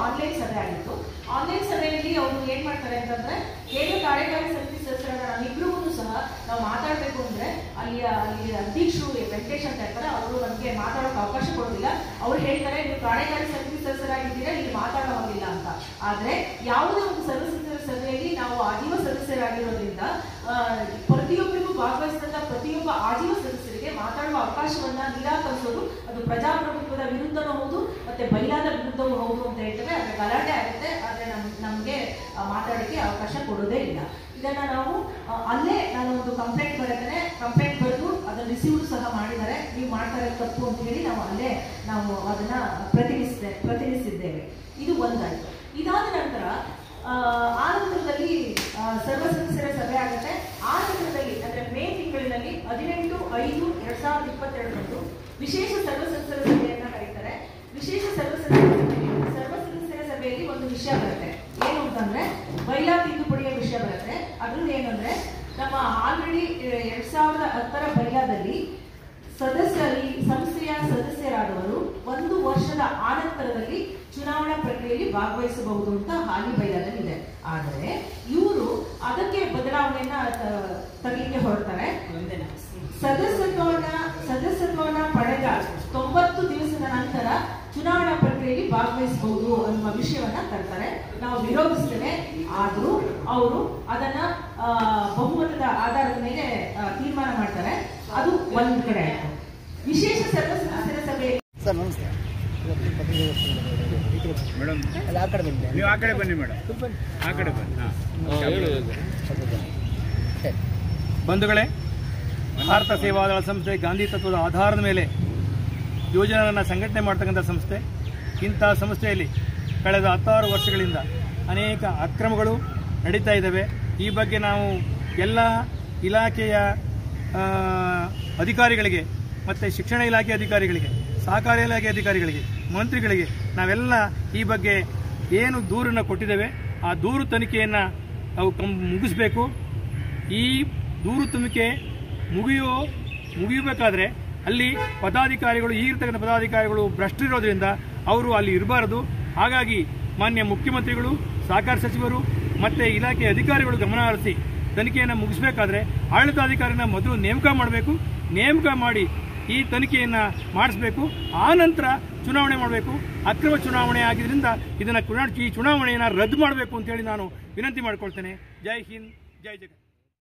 Online ಸಭೆ ಆಗಿತ್ತು. Online ಸಭೆಯಲ್ಲಿ ಅವರು ಏನ್ ಮಾಡ್ತಾರೆ ಅಂತಂದ್ರೆ ಏನು ಕಾರ್ಯಕಾರಿ ಸಮಿತಿ ಸದಸ್ಯರಾದ ನಾವಿಬ್ರಿಗೂ ಸಹ ನಾವು ಮಾತಾಡ್ಬೇಕು ಅಂದ್ರೆ ಅಲ್ಲಿ ಅಲ್ಲಿ ಅಧ್ಯಕ್ಷರು ವೆಂಕಟೇಶ್ ಅಂತ ಇರ್ತಾರೆ, ಅವರು ನಮಗೆ ಮಾತಾಡೋಕೆ ಅವಕಾಶ ಕೊಡೋದಿಲ್ಲ. ಅವ್ರು ಹೇಳ್ತಾರೆ, ನೀವು ಕಾರ್ಯಕಾರಿ ಸಮಿತಿ ಸದಸ್ಯರಾಗಿದ್ದೀರಾ, ಇಲ್ಲಿ ಮಾತಾಡೋ ಹೋಗಿಲ್ಲ ಅಂತ. ಆದ್ರೆ ಯಾವುದೇ ಒಂದು ಆಜೀವ ಸದಸ್ಯರಾಗಿರೋದ್ರಿಂದ ಆ, ಪ್ರತಿಯೊಬ್ಬರಿಗೂ ಭಾಗವಹಿಸಿದಂತ ಪ್ರತಿಯೊಬ್ಬ ಆಜೀವ ಸದಸ್ಯರಿಗೆ ಮಾತಾಡುವ ಅವಕಾಶವನ್ನ ನಿರಾಕರಿಸೋದು ಅದು ಪ್ರಜಾಪ್ರಭುತ್ವದ ವಿರುದ್ಧನೂ ಹೌದು ಮತ್ತೆ ಬೈಲಾದ ವಿರುದ್ಧವೂ ಹೌದು ಅಂತ ಹೇಳ್ತೇವೆ. ಅದ್ರ ಗಲಾಟೆ ಆಗುತ್ತೆ ಆದ್ರೆ ನಮ್ ನಮ್ಗೆ ಆ, ಮಾತಾಡಕ್ಕೆ ಅವಕಾಶ ಕೊಡೋದೇ ಇಲ್ಲ. ಇದನ್ನ ನಾವು ಅಲ್ಲೇ ನಾನು ಒಂದು ಕಂಪ್ಲೇಂಟ್ ಬರೆದರೆ ಕಂಪ್ಲೇಂಟ್ ಬರೆದು ಅದನ್ನ ರಿಸೀವ್ ಸಹ ಮಾಡಿದ್ದಾರೆ. ನೀವು ಮಾಡ್ತಾರೆ ತಪ್ಪು ಅಂತ ಹೇಳಿ ನಾವು ಅಲ್ಲೇ ನಾವು ಅದನ್ನ ಪ್ರತಿನಿಧಿಸಿದೆ ಪ್ರತಿನಿಧಿಸಿದ್ದೇವೆ ಇದು ಒಂದಾಯ್ತು. ಇದಾದ ನಂತರ ಆ ನಂತರದಲ್ಲಿ ಸರ್ವ ಸದಸ್ಯರ ಸಭೆ ಆಗುತ್ತೆ ಆ ನಂತರದಲ್ಲಿ ಅಂದ್ರೆ ಮೇ ತಿಂಗಳಿನಲ್ಲಿ ಹದಿನೆಂಟು, ಐದು, ಎರಡ್ ಸಾವಿರದ ಇಪ್ಪತ್ತೆರಡರಂದು ವಿಶೇಷ ಸರ್ವ ಸದಸ್ಯರ ಸಭೆಯನ್ನ ಕರೀತಾರೆ. ವಿಶೇಷ ಸರ್ವ ಸರ್ವ ಸದಸ್ಯರ ಸಭೆಯಲ್ಲಿ ಒಂದು ವಿಷಯ ಬರುತ್ತೆ. ಏನು ಅಂತಂದ್ರೆ, ಮಹಿಳಾ ತಿದ್ದುಪಡಿಯ ವಿಷಯ ಬರುತ್ತೆ. ಅದ್ರಲ್ಲಿ ಏನಂದ್ರೆ, ನಮ್ಮ ಆಲ್ರೆಡಿ ಎರಡ್ ಸಾವಿರದ ಹತ್ತರ ಮಹಿಳಾದಲ್ಲಿ ಸದಸ್ಯರಲ್ಲಿ, ಸಂಸ್ಥೆಯ ಸದಸ್ಯರಾದವರು ಒಂದು ವರ್ಷದ ಆನಂತರದಲ್ಲಿ ಚುನಾವಣಾ ಪ್ರಕ್ರಿಯೆಯಲ್ಲಿ ಭಾಗವಹಿಸಬಹುದು ಅಂತ ಹಾಲಿ ಬೈಲಾದಲ್ಲಿ ಇದೆ ಆದರೆ, ಇವರು ತ- ತರಲಿಕ್ಕೆ ಹೊರಡ್ತಾರೆ. ಸದಸ್ಯತ್ವವನ್ನ ಸದಸ್ಯತ್ವವನ್ನ ಪಡೆದ ತೊಂಬತ್ತು ದಿವಸದ ನಂತರ ಚುನಾವಣಾ ಪ್ರಕ್ರಿಯೆಯಲ್ಲಿ ಭಾಗವಹಿಸಬಹುದು ಅನ್ನುವ ವಿಷಯವನ್ನ ತರ್ತಾರೆ. ನಾವು ವಿರೋಧಿಸ್ತೇವೆ ಆದ್ರೂ ಅವರು ಅದನ್ನ ಬಹುಮತದ ಆಧಾರದ ಮೇಲೆ ತೀರ್ಮಾನ ಮಾಡ್ತಾರೆ. ಅದು ಒಂದ್ ಕಡೆ ವಿಶೇಷ ಸರ್ವ ಸದಸ್ಯರ ಸಭೆ. ಸರ್ ನಮಸ್ತೆ. ಮೇಡಮ್ ಆ ಕಡೆ ಬನ್ನಿ. ನೀವು ಆ ಕಡೆ ಬನ್ನಿ ಮೇಡಮ್. ಆ ಕಡೆ ಬನ್ನಿ. ಬಂಧುಗಳೇ, ಭಾರತ ಸೇವಾದಳ ಸಂಸ್ಥೆ ಗಾಂಧಿ ತತ್ವದ ಆಧಾರದ ಮೇಲೆ ಯೋಜನೆಗಳನ್ನು ಸಂಘಟನೆ ಮಾಡ್ತಕ್ಕಂಥ ಸಂಸ್ಥೆ. ಇಂಥ ಸಂಸ್ಥೆಯಲ್ಲಿ ಕಳೆದ ಹತ್ತಾರು ವರ್ಷಗಳಿಂದ ಅನೇಕ ಅಕ್ರಮಗಳು ನಡೀತಾ ಇದ್ದಾವೆ. ಈ ಬಗ್ಗೆ ನಾವು ಎಲ್ಲ ಇಲಾಖೆಯ ಅಧಿಕಾರಿಗಳಿಗೆ ಮತ್ತು ಶಿಕ್ಷಣ ಇಲಾಖೆ ಅಧಿಕಾರಿಗಳಿಗೆ, ಸಹಕಾರ ಇಲಾಖೆ ಅಧಿಕಾರಿಗಳಿಗೆ, ಮಂತ್ರಿಗಳಿಗೆ ನಾವೆಲ್ಲ ಈ ಬಗ್ಗೆ ಏನು ದೂರನ್ನು ಕೊಟ್ಟಿದ್ದೇವೆ. ಆ ದೂರು ತನಿಖೆಯನ್ನು ಕಂ ಮುಗಿಸ್ಬೇಕು. ಈ ದೂರು ತುಂಬಿಕೆ ಮುಗಿಯೋ, ಮುಗಿಯಬೇಕಾದ್ರೆ ಅಲ್ಲಿ ಪದಾಧಿಕಾರಿಗಳು ಈಗಿರ್ತಕ್ಕಂಥ ಪದಾಧಿಕಾರಿಗಳು ಭ್ರಷ್ಟಿರೋದ್ರಿಂದ ಅವರು ಅಲ್ಲಿ ಇರಬಾರದು. ಹಾಗಾಗಿ ಮಾನ್ಯ ಮುಖ್ಯಮಂತ್ರಿಗಳು, ಸಹಕಾರ ಸಚಿವರು ಮತ್ತು ಇಲಾಖೆ ಅಧಿಕಾರಿಗಳು ಗಮನ ಹರಿಸಿ ತನಿಖೆಯನ್ನು ಮುಗಿಸಬೇಕಾದ್ರೆ ಆಡಳಿತಾಧಿಕಾರಿನ ಮೊದಲು ನೇಮಕ ಮಾಡಬೇಕು. ನೇಮಕ ಮಾಡಿ ಈ ತನಿಖೆಯನ್ನು ಮಾಡಿಸ್ಬೇಕು. ಆ ನಂತರ ಚುನಾವಣೆ ಮಾಡಬೇಕು. ಅಕ್ರಮ ಚುನಾವಣೆ ಆಗಿದ್ದರಿಂದ ಇದನ್ನು ಈ ಚುನಾವಣೆಯನ್ನು ರದ್ದು ಮಾಡಬೇಕು ಅಂತೇಳಿ ನಾನು ವಿನಂತಿ ಮಾಡಿಕೊಳ್ತೇನೆ. ಜೈ ಹಿಂದ್, ಜೈ ಜಗತ್